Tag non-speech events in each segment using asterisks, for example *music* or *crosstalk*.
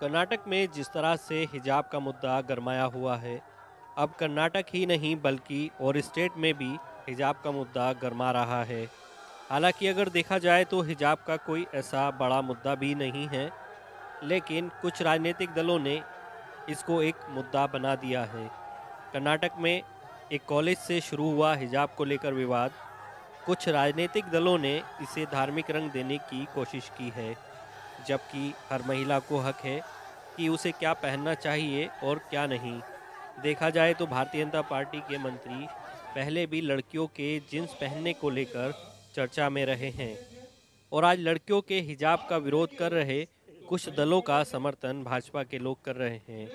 कर्नाटक में जिस तरह से हिजाब का मुद्दा गरमाया हुआ है, अब कर्नाटक ही नहीं बल्कि और स्टेट में भी हिजाब का मुद्दा गरमा रहा है। हालाँकि अगर देखा जाए तो हिजाब का कोई ऐसा बड़ा मुद्दा भी नहीं है, लेकिन कुछ राजनीतिक दलों ने इसको एक मुद्दा बना दिया है। कर्नाटक में एक कॉलेज से शुरू हुआ हिजाब को लेकर विवाद। कुछ राजनीतिक दलों ने इसे धार्मिक रंग देने की कोशिश की है। जबकि हर महिला को हक है कि उसे क्या पहनना चाहिए और क्या नहीं। देखा जाए तो भारतीय जनता पार्टी के मंत्री पहले भी लड़कियों के जींस पहनने को लेकर चर्चा में रहे हैं और आज लड़कियों के हिजाब का विरोध कर रहे कुछ दलों का समर्थन भाजपा के लोग कर रहे हैं।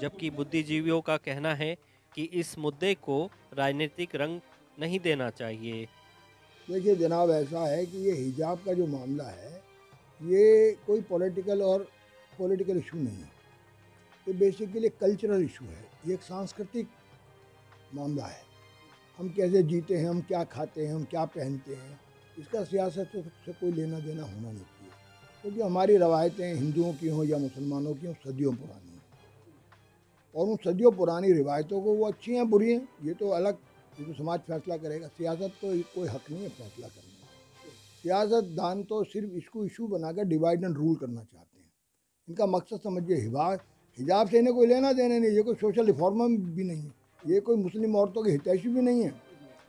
जबकि बुद्धिजीवियों का कहना है कि इस मुद्दे को राजनीतिक रंग नहीं देना चाहिए। देखिए जनाब, ऐसा है कि ये हिजाब का जो मामला है ये कोई पॉलिटिकल और पॉलिटिकल इशू नहीं है। ये बेसिकली कल्चरल इशू है। ये एक सांस्कृतिक मामला है। हम कैसे जीते हैं, हम क्या खाते हैं, हम क्या पहनते हैं, इसका सियासत से कोई लेना देना होना नहीं चाहिए। क्योंकि तो हमारी रवायतें हिंदुओं की हों या मुसलमानों की हों, सदियों पुरानी हैं। और उन सदियों पुरानी रिवायतों को वो अच्छी हैं, बुरी हैं, ये तो अलग, ये तो समाज फैसला करेगा। सियासत को कोई हक नहीं है, फैसला करने का सियासतदान तो सिर्फ़ इसको इशू बनाकर डिवाइड एंड रूल करना चाहते हैं। इनका मकसद समझिए हिजाब हिजाब से इन्हें कोई लेना देना नहीं, ये कोई सोशल रिफॉर्म भी नहीं है, ये कोई मुस्लिम औरतों की हितैषी भी नहीं है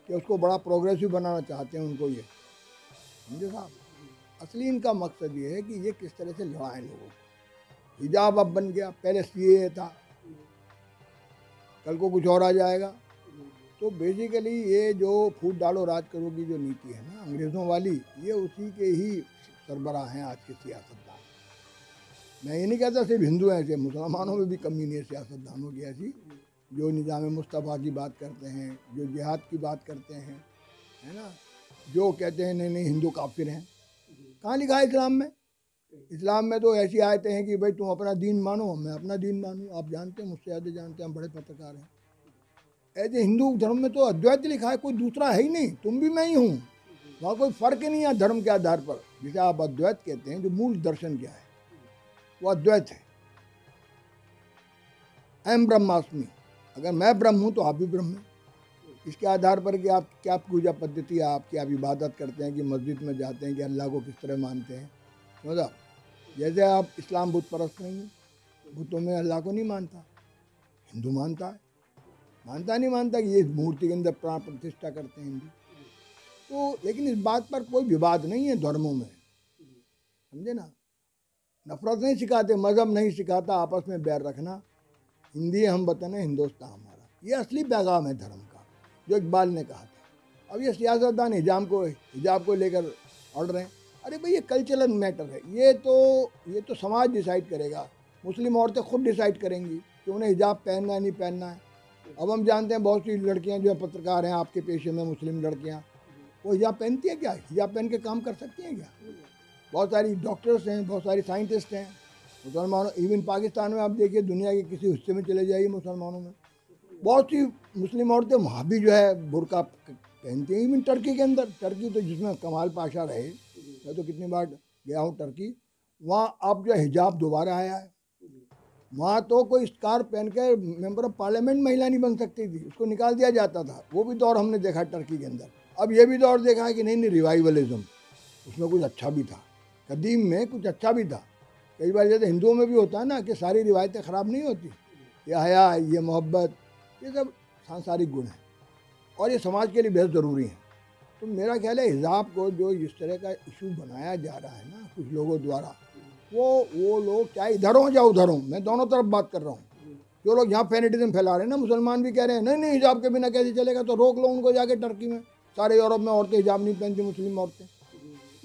कि उसको बड़ा प्रोग्रेसिव बनाना चाहते हैं उनको ये। समझे साहब? असली इनका मकसद ये है कि ये किस तरह से लड़ाएँ लोगों हिजाब अब बन गया, पहले सी था, कल को कुछ और आ जाएगा। तो बेसिकली ये जो फूट डालो राज करो की जो नीति है ना, अंग्रेज़ों वाली, ये उसी के ही सरबराह हैं आज के सियासतदान। मैं ये नहीं कहता सिर्फ़ हिंदू हैं ऐसे मुसलमानों में भी कमी नहीं है सियासतदानों की ऐसी। जो निज़ाम मुस्तफ़ा की बात करते हैं, जो जिहाद की बात करते हैं, है ना? जो कहते हैं, नहीं नहीं, हिंदू काफिर हैं। कहाँ लिखा है इस्लाम में? इस्लाम में तो ऐसी आयतें हैं कि भाई तुम अपना दीन मानो, मैं अपना दीन मानूँ, आप जानते हैं, मुझसे ज़्यादा जानते हैं, हम बड़े पत्रकार हैं। ऐसे हिंदू धर्म में तो अद्वैत लिखा है, कोई दूसरा है ही नहीं। तुम भी मैं ही हूँ। वहाँ कोई फ़र्क ही नहीं है धर्म के आधार पर। जिसे आप अद्वैत कहते हैं, जो मूल दर्शन क्या है, वो अद्वैत है। एम ब्रह्मास्मि। अगर मैं ब्रह्म हूँ तो आप भी ब्रह्म हैं। इसके आधार पर कि आप क्या पूजा पद्धति है आप क्या आप इबादत करते हैं कि मस्जिद में जाते हैं कि अल्लाह को किस तरह मानते हैं। मतलब जैसे आप इस्लाम बुत परस्त नहीं है बुतों में अल्लाह को नहीं मानता। हिंदू मानता है। मानता नहीं मानता कि ये मूर्ति के अंदर प्राण प्रतिष्ठा करते हैं हिंदू। तो लेकिन इस बात पर कोई विवाद नहीं है धर्मों में। समझे ना? नफरत नहीं सिखाते, मज़हब नहीं सिखाता, आपस में बैर रखना। हिंदी हम बताने हिंदुस्तान हमारा। ये असली पैगाम है धर्म का, जो इकबाल ने कहा था। अब ये सियासतदान हिजाम को, हिजाब को लेकर अड़ रहे हैं। अरे भाई, ये कल्चरल मैटर है। ये तो ये तो समाज डिसाइड करेगा। मुस्लिम औरतें खुद डिसाइड करेंगी कि उन्हें हिजाब पहनना है, नहीं पहनना है। अब हम जानते हैं बहुत सी लड़कियाँ जो पत्रकार हैं, आपके पेशे में मुस्लिम लड़कियाँ। वो हिजाब पहनती हैं क्या? हिजाब पहन के काम कर सकती हैं क्या? बहुत सारी डॉक्टर्स हैं, बहुत सारी साइंटिस्ट हैं। मुसलमानों इवन पाकिस्तान में आप देखिए, दुनिया के किसी हिस्से में चले जाइए मुसलमानों में। बहुत सी मुस्लिम औरतें वहाँ भी जो है, बुरका पहनती हैं इवन टर्की के अंदर। टर्की तो जिसमें कमाल पाशा रहे, मैं तो कितनी बार गया हूँ टर्की वहाँ अब जो हिजाब दोबारा आया है। वहाँ तो कोई स्कार पहन के मेंबर ऑफ़ पार्लियामेंट महिला नहीं बन सकती थी। उसको निकाल दिया जाता था। वो भी दौर हमने देखा टर्की के अंदर। अब ये भी दौर देखा है कि नहीं नहीं, रिवाइवलिज्म। उसमें कुछ अच्छा भी था। कदीम में कुछ अच्छा भी था। कई बार जैसे हिंदुओं में भी होता है ना कि सारी रिवायतें ख़राब नहीं होती। ये हया, ये मोहब्बत, ये सब सांसारिक गुण हैं। और ये समाज के लिए बेहद ज़रूरी हैं। तो मेरा ख्याल है हिजाब को जो इस तरह का इशू बनाया जा रहा है ना, कुछ लोगों द्वारा वो वो लोग चाहे इधर हों या उधर हो, मैं दोनों तरफ़ बात कर रहा हूँ। जो लोग यहाँ फेनेटिज्म फैला रहे हैं ना, मुसलमान भी कह रहे हैं, नहीं नहीं, हिजाब के बिना कैसे चलेगा? तो रोक लो उनको जाके टर्की में। सारे यूरोप में औरतें हिजाब नहीं पहनती, मुस्लिम औरतें।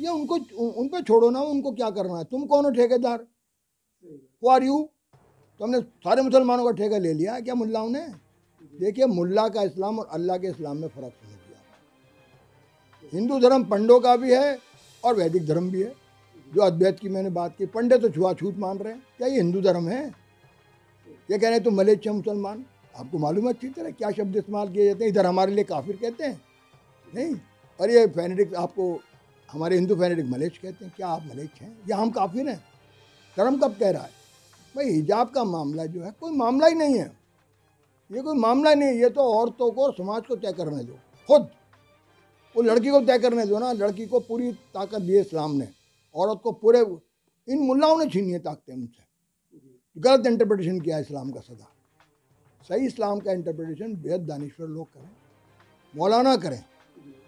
ये उनको उन पर छोड़ो ना, उनको क्या करना है? तुम कौन हो, ठेकेदार? वो आर यू तो हमने सारे मुसलमानों का ठेका ले लिया, क्या मुल्लाओं ने देखिए, मुल्ला का इस्लाम और अल्लाह के इस्लाम में फ़र्क समझ लिया हिंदू धर्म पंडों का भी है और वैदिक धर्म भी है। जो अद्वैत की मैंने बात की, पंडित तो छुआछूत मान रहे हैं। क्या ये हिंदू धर्म है? ये कह रहे हैं तो मलेच्छ मुसलमान आपको मालूम है अच्छी तरह क्या शब्द इस्तेमाल किए जाते हैं? इधर हमारे लिए काफिर कहते हैं। नहीं? और ये फैनेटिक आपको, हमारे हिंदू फैनेटिक मलेच कहते हैं। क्या आप मलेच हैं? या हम काफिर हैं? धर्म कब कह रहा है? भाई, हिजाब का मामला जो है, कोई मामला ही नहीं है। ये कोई मामला नहीं ये तो औरतों को और समाज को तय करने दो। खुद। वो लड़की को तय करने दो ना। लड़की को पूरी ताकत दी इस्लाम ने। औरत को पूरे इन मुल्लाओं ने छीनी है ताकतें उनसे गलत इंटरप्रिटेशन किया इस्लाम का सदा। सही इस्लाम का इंटरप्रिटेशन बेहद दानिश्वर लोग करें, मौलाना करें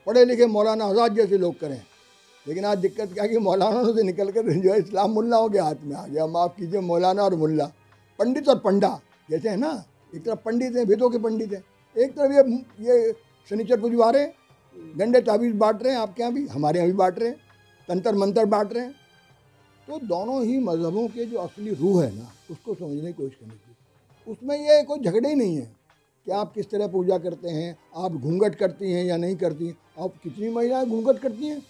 पढ़े लिखे मौलाना आज़ाद जैसे लोग करें। लेकिन आज दिक्कत क्या कि मौलाना से निकल कर जो है इस्लाम मुल्लाओं के हाथ में आ गया। माफ़ कीजिए, मौलाना और मुल्ला, पंडित और पंडा जैसे है ना? एक तरफ़ पंडित हैं, वेदों के पंडित हैं। एक तरफ़ ये ये शनिचर पुजवा रहे हैं गंडे ताबीज़ बांट रहे हैं, आपके यहाँ भी, हमारे यहाँ भी बांट रहे हैं। तंत्र मंत्र बांट रहे हैं। तो दोनों ही मज़हबों के जो असली रूह है ना, उसको समझने की कोशिश करनी चाहिए। उसमें ये कोई झगड़े ही नहीं है कि आप किस तरह पूजा करते हैं, आप घूंघट करती हैं या नहीं करती हैं। आप कितनी महिलाएँ घूंघट करती हैं?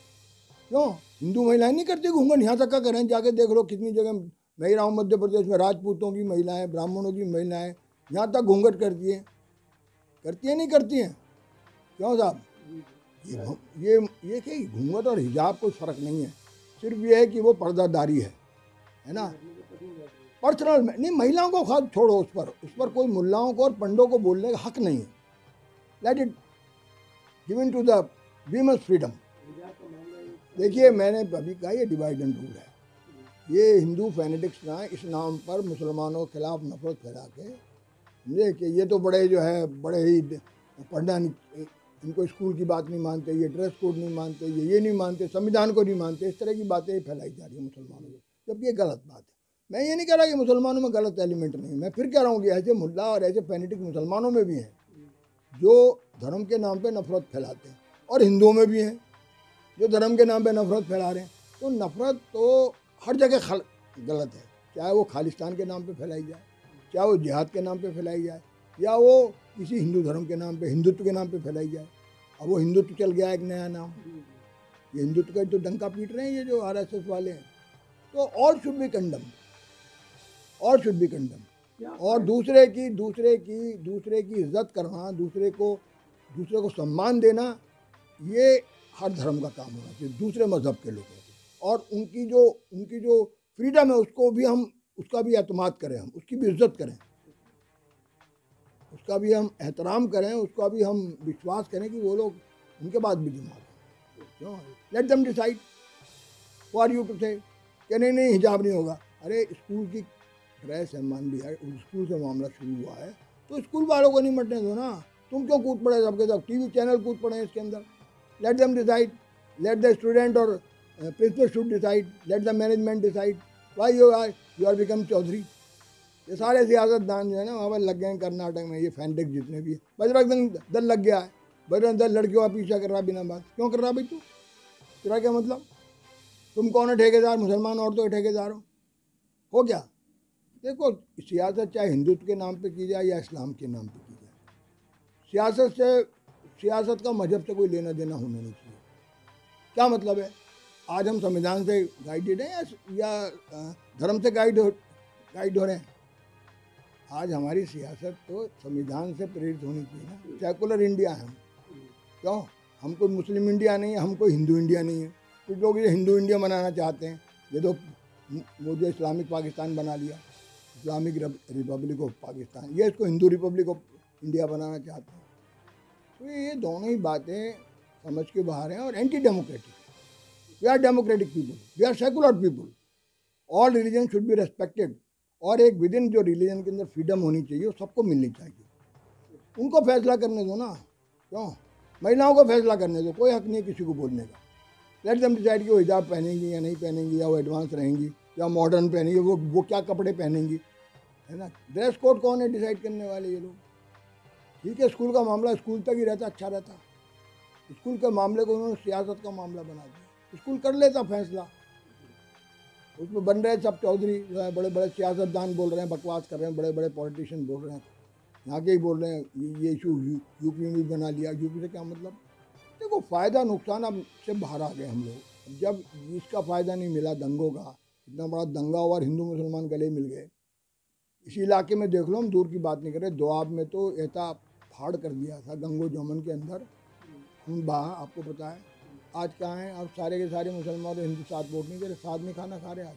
क्यों? हिंदू महिलाएँ नहीं करती घूंघट? यहाँ तक का करें जाके देख लो कितनी जगह मैं रहा हूँ मध्य प्रदेश में, राजपूतों की महिलाएँ, ब्राह्मणों की महिलाएँ, यहाँ तक घूंघट करती हैं। करती हैं, नहीं करती हैं? क्यों साहब? ये ये ये कि घूंघट और हिजाब कोई फ़र्क नहीं है। सिर्फ़ ये है कि वो पर्दादारी है है ना? पर्सनल में नहीं, महिलाओं को खास छोड़ो उस पर। उस पर कोई मुल्लाओं को और पंडों को बोलने का हक नहीं है। Let it given to the freedom देखिए, मैंने अभी कहा ये डिवाइड एंड रूल है। ये हिंदू फैनेटिक्स ना इस नाम पर मुसलमानों के खिलाफ नफरत फैला के कि ये तो बड़े जो है, बड़े ही पढ़ना इनको स्कूल की बात नहीं मानते, ये ड्रेस कोड नहीं मानते, ये ये नहीं मानते, संविधान को नहीं मानते, इस तरह की बातें फैलाई जा रही है मुसलमानों में। जबकि ये गलत बात है। मैं ये नहीं कह रहा कि मुसलमानों में गलत एलिमेंट नहीं मैं फिर कह रहा हूँ कि ऐसे मुल्ला और ऐसे फैनेटिक मुसलमानों में भी हैं, जो धर्म के नाम पर नफरत फैलाते हैं और हिंदुओं में भी हैं, जो धर्म के नाम पर नफरत फैला रहे हैं। तो नफरत तो हर जगह गलत है। चाहे वो खालिस्तान के नाम पर फैलाई जाए, चाहे वो जिहाद के नाम पर फैलाई जाए, या वो किसी हिंदू धर्म के नाम पे, हिंदुत्व के नाम पे फैलाई जाए। अब वो हिंदुत्व चल गया एक नया नाम। ये हिंदुत्व का तो डंका पीट रहे हैं ये जो आरएसएस वाले हैं। तो ऑल शुड बी कंडम और शुड बी कंडम और दूसरे की दूसरे की दूसरे की इज़्ज़त करना दूसरे को दूसरे को सम्मान देना ये हर धर्म का काम होना चाहिए दूसरे मज़हब के लोगों को और उनकी जो उनकी जो फ्रीडम है उसको भी हम उसका भी अतमाद करें हम उसकी भी इज़्ज़त करें। उसका भी हम एहतराम करें, उसका भी हम विश्वास करें कि वो लोग उनके बाद भी दिमाग है क्यों? Late them decide for you to से कि नहीं नहीं, हिजाब नहीं होगा। अरे, स्कूल की ड्रेस है, मान लिया स्कूल से मामला शुरू हुआ है। तो स्कूल वालों को नहीं मटने दो ना। तुम क्यों कूद पड़े सबके सब? टीवी चैनल कूद पड़े हैं इसके अंदर। Let them decide let the student और principal should decide let the management decide why you are you are become Chaudhary ये सारे सियासतदान जो है ना वहाँ पर लग गए हैं कर्नाटक में, ये फैंटिक जितने भी बजरंग दल दल लग गया है। बजरंग दल लड़कियों का पीछा कर रहा बिना बात। क्यों कर रहा भाई तू? तेरा क्या मतलब? तुम कौन है ठेकेदार? मुसलमान औरतों के ठेकेदार हो? हो क्या? देखो, सियासत चाहे हिंदुत्व के नाम पे की जाए या इस्लाम के नाम पे की जाए, सियासत से, सियासत का मज़हब से कोई लेना देना होना नहीं चाहिए। क्या मतलब है? आज हम संविधान से गाइडेड हैं या धर्म से गाइड हो गाइड हो रहे हैं? आज हमारी सियासत तो संविधान से प्रेरित होनी चाहिए ना। सेकुलर इंडिया है क्यों? हम कोई मुस्लिम इंडिया नहीं है, हम कोई हिंदू इंडिया नहीं है। कुछ लोग ये हिंदू इंडिया बनाना चाहते हैं। ये तो मुझे इस्लामिक पाकिस्तान बना लिया। Islamic republic of Pakistan. ये इसको हिंदू रिपब्लिक ऑफ़ इंडिया बनाना चाहते हैं। तो ये दोनों ही बातें समझ के बाहर हैं और anti democratic we are democratic people we are secular people all religion should be respected और एक विद इन जो रिलीजन के अंदर फ्रीडम होनी चाहिए, वो सबको मिलनी चाहिए। उनको फैसला करने दो ना। क्यों? महिलाओं को फैसला करने दो, कोई हक नहीं है किसी को बोलने का। लेट दम डिसाइड कि वो हिजाब पहनेंगी या नहीं पहनेंगी, या वो एडवांस रहेंगी, या मॉडर्न पहनेंगी, वो वो क्या कपड़े पहनेंगी, है ना? ड्रेस कोड कौन है डिसाइड करने वाले ये लोग? ठीक है स्कूल का मामला स्कूल तक ही रहता अच्छा रहता। स्कूल के मामले को उन्होंने सियासत का मामला बना दिया। स्कूल कर लेता फैसला। उसमें बन रहे सब चौधरी, जो है, बड़े बड़े सियासतदान बोल रहे हैं, बकवास कर रहे हैं, बड़े बड़े पॉलिटिशियन बोल रहे हैं। यहाँ के ही बोल रहे हैं, ये इशू यूपी में भी बना लिया। यूपी से क्या मतलब? देखो, फ़ायदा नुकसान अब से बाहर आ गए हम लोग। जब इसका फ़ायदा नहीं मिला दंगों का, इतना बड़ा दंगा हुआ और हिंदू मुसलमान गले मिल गए। इसी इलाके में देख लो, हम दूर की बात नहीं करें दोआब में तो ऐसा फाड़ कर दिया था गंगो जमन के अंदर। खून बहा, आपको पता है आज कहाँ हैं? अब सारे के सारे मुसलमान और हिंदू साथ वोट नहीं रहे, साथ में खाना खा रहे आज।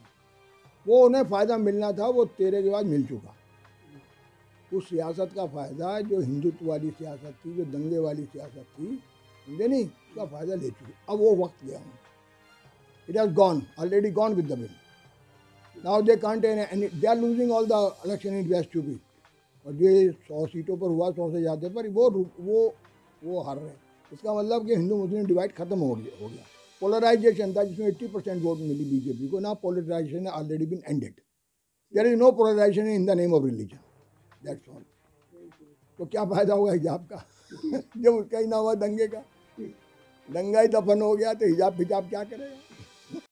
वो उन्हें फ़ायदा मिलना था, वो तेरे के बाद मिल चुका। उस सियासत का फ़ायदा जो हिंदुत्व वाली सियासत थी, जो दंगे वाली सियासत थी, समझे नहीं? उसका फ़ायदा ले चुके। अब वो वक्त गया हूँ। It has gone already gone with the bill now they can't they are losing all the election in west UP और ये सौ सीटों पर हुआ, सौ से ज़्यादा पर, वो वो वो हार रहे हैं। इसका मतलब कि हिंदू मुस्लिम डिवाइड खत्म हो गया हो गया। पोलराइजेशन था जिसमें 80 परसेंट वोट मिली बीजेपी को, ना polarisation already been ended there is no polarisation in the name of religion that's all तो क्या फ़ायदा होगा हिजाब का? *laughs* जब उसका ही ना हुआ दंगे का। दंगा ही दफन हो गया तो हिजाब हिजाब क्या करेगा?